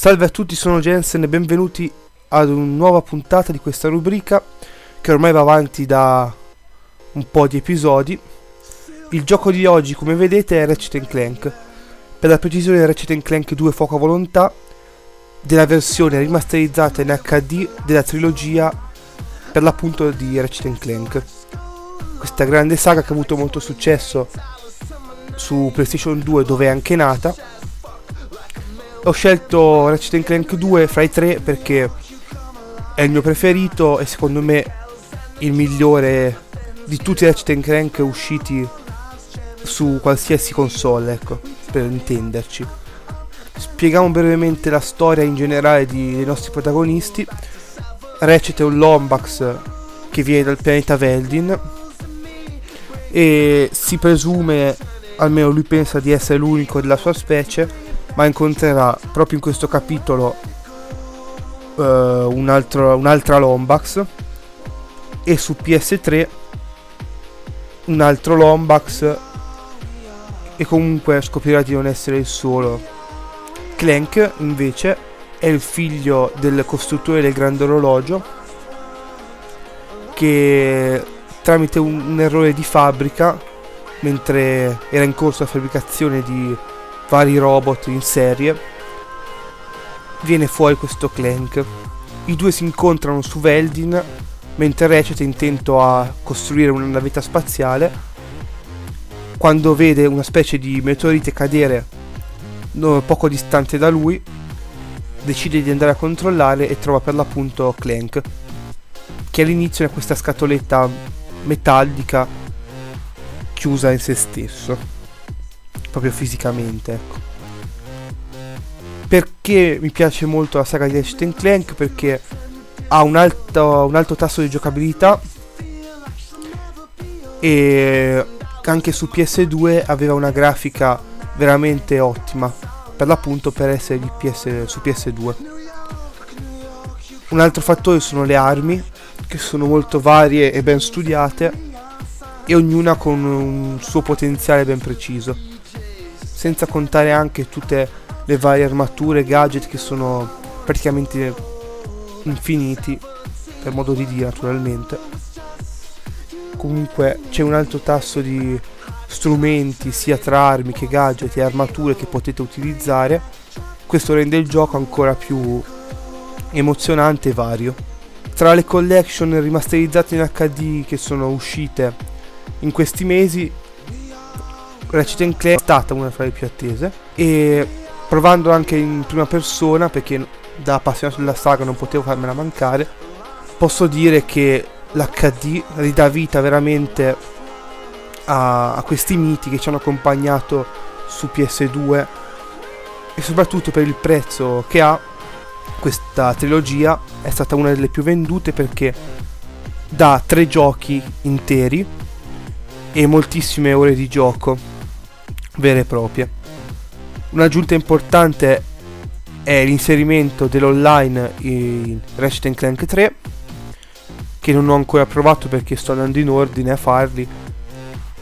Salve a tutti, sono Jensen e benvenuti ad una nuova puntata di questa rubrica che ormai va avanti da un po' di episodi. Il gioco di oggi, come vedete, è Ratchet Clank. Per la precisione Ratchet Clank 2 Fuoco a Volontà della versione rimasterizzata in HD della trilogia per l'appunto di Ratchet Clank. Questa grande saga che ha avuto molto successo su PlayStation 2 dove è anche nata ho scelto Ratchet Clank 2 fra i tre perché è il mio preferito e secondo me il migliore di tutti i Ratchet Clank usciti su qualsiasi console, ecco, per intenderci. Spieghiamo brevemente la storia in generale di, dei nostri protagonisti. Ratchet è un Lombax che viene dal pianeta Veldin e si presume, almeno lui pensa di essere l'unico della sua specie, ma incontrerà proprio in questo capitolo uh, un'altra Lombax e su PS3 un altro Lombax e comunque scoprirà di non essere il solo. Clank invece è il figlio del costruttore del grande orologio che tramite un, un errore di fabbrica mentre era in corso la fabbricazione di vari robot in serie, viene fuori questo Clank. I due si incontrano su Veldin mentre Ratchet è intento a costruire una navetta spaziale. Quando vede una specie di meteorite cadere poco distante da lui decide di andare a controllare e trova per l'appunto Clank che all'inizio è questa scatoletta metallica chiusa in se stesso proprio fisicamente, ecco. Perché mi piace molto la saga di Ratchet Clank? Perché ha un alto, un alto tasso di giocabilità e anche su PS2 aveva una grafica veramente ottima, per l'appunto per essere PS, su PS2. Un altro fattore sono le armi, che sono molto varie e ben studiate, e ognuna con un suo potenziale ben preciso senza contare anche tutte le varie armature, gadget che sono praticamente infiniti, per modo di dire naturalmente. Comunque c'è un alto tasso di strumenti sia tra armi che gadget e armature che potete utilizzare. Questo rende il gioco ancora più emozionante e vario. Tra le collection rimasterizzate in HD che sono uscite in questi mesi Ratchet Clank è stata una fra le più attese. E provando anche in prima persona perché da appassionato della saga non potevo farmela mancare posso dire che l'HD ridà vita veramente a, a questi miti che ci hanno accompagnato su PS2 e soprattutto per il prezzo che ha questa trilogia. È stata una delle più vendute perché dà tre giochi interi e moltissime ore di gioco vere e proprie. Un'aggiunta importante è l'inserimento dell'online in Ratchet Clank 3 che non ho ancora provato perché sto andando in ordine a farli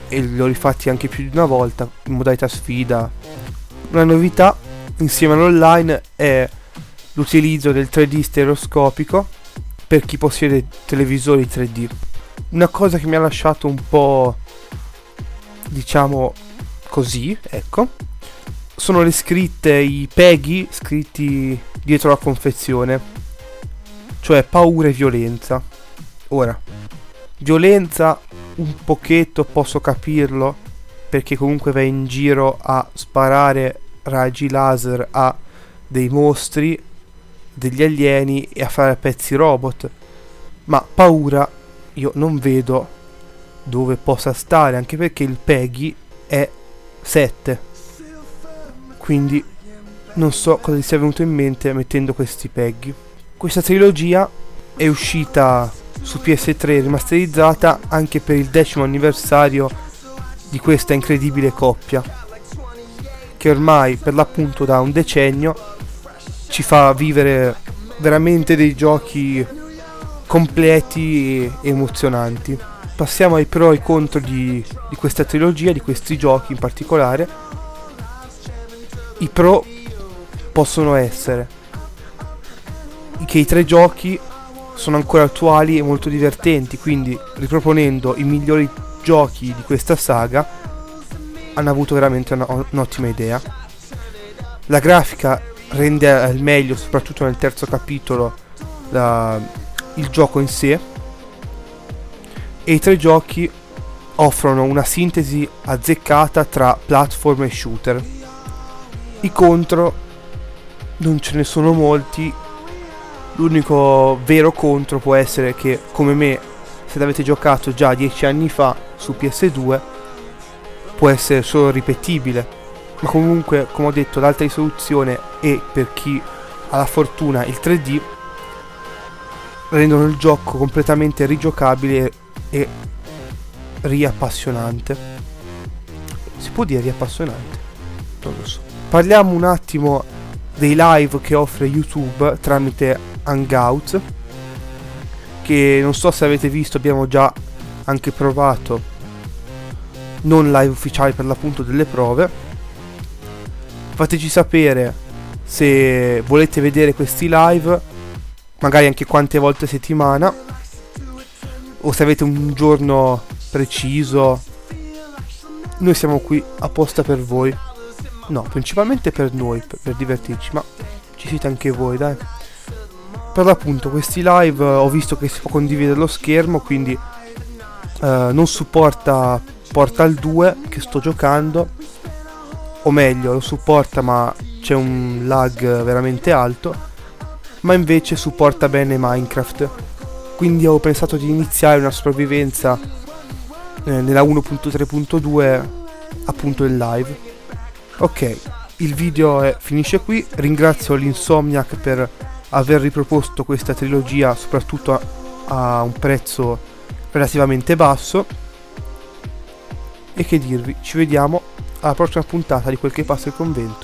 e li ho rifatti anche più di una volta in modalità sfida. Una novità insieme all'online è l'utilizzo del 3D stereoscopico per chi possiede televisori 3D. Una cosa che mi ha lasciato un po' diciamo così, ecco. Sono le scritte, i peghi scritti dietro la confezione. Cioè paura e violenza. Ora, violenza un pochetto posso capirlo perché comunque vai in giro a sparare raggi laser a dei mostri, degli alieni e a fare pezzi robot. Ma paura io non vedo dove possa stare, anche perché il Peggy è 7. Quindi non so cosa gli sia venuto in mente mettendo questi peggy. Questa trilogia è uscita su PS3 rimasterizzata anche per il decimo anniversario di questa incredibile coppia che ormai per l'appunto da un decennio ci fa vivere veramente dei giochi completi e emozionanti passiamo ai pro e ai contro di, di questa trilogia, di questi giochi in particolare. I pro possono essere che i tre giochi sono ancora attuali e molto divertenti, quindi riproponendo i migliori giochi di questa saga hanno avuto veramente un'ottima idea. La grafica rende al meglio, soprattutto nel terzo capitolo, la, il gioco in sé e i tre giochi offrono una sintesi azzeccata tra platform e shooter. I contro non ce ne sono molti L'unico vero contro può essere che, come me, se l'avete giocato già dieci anni fa su PS2, può essere solo ripetibile. Ma comunque, come ho detto, l'alta risoluzione e per chi ha la fortuna il 3D rendono il gioco completamente rigiocabile e riappassionante. Si può dire riappassionante? Non lo so. Parliamo un attimo dei live che offre YouTube tramite Hangout che non so se avete visto abbiamo già anche provato non live ufficiali per l'appunto delle prove fateci sapere se volete vedere questi live magari anche quante volte a settimana o se avete un giorno preciso noi siamo qui apposta per voi. No principalmente per noi per, per divertirci ma ci siete anche voi dai. Per l'appunto questi live eh, ho visto che si può condividere lo schermo quindi eh, non supporta Portal 2 che sto giocando. O meglio lo supporta ma c'è un lag veramente alto. Ma invece supporta bene Minecraft quindi ho pensato di iniziare una sopravvivenza eh, nella 1.3.2 appunto in live ok il video è, finisce qui ringrazio l'Insomniac per aver riproposto questa trilogia soprattutto a, a un prezzo relativamente basso. E che dirvi, ci vediamo alla prossima puntata di quel che passa il convento.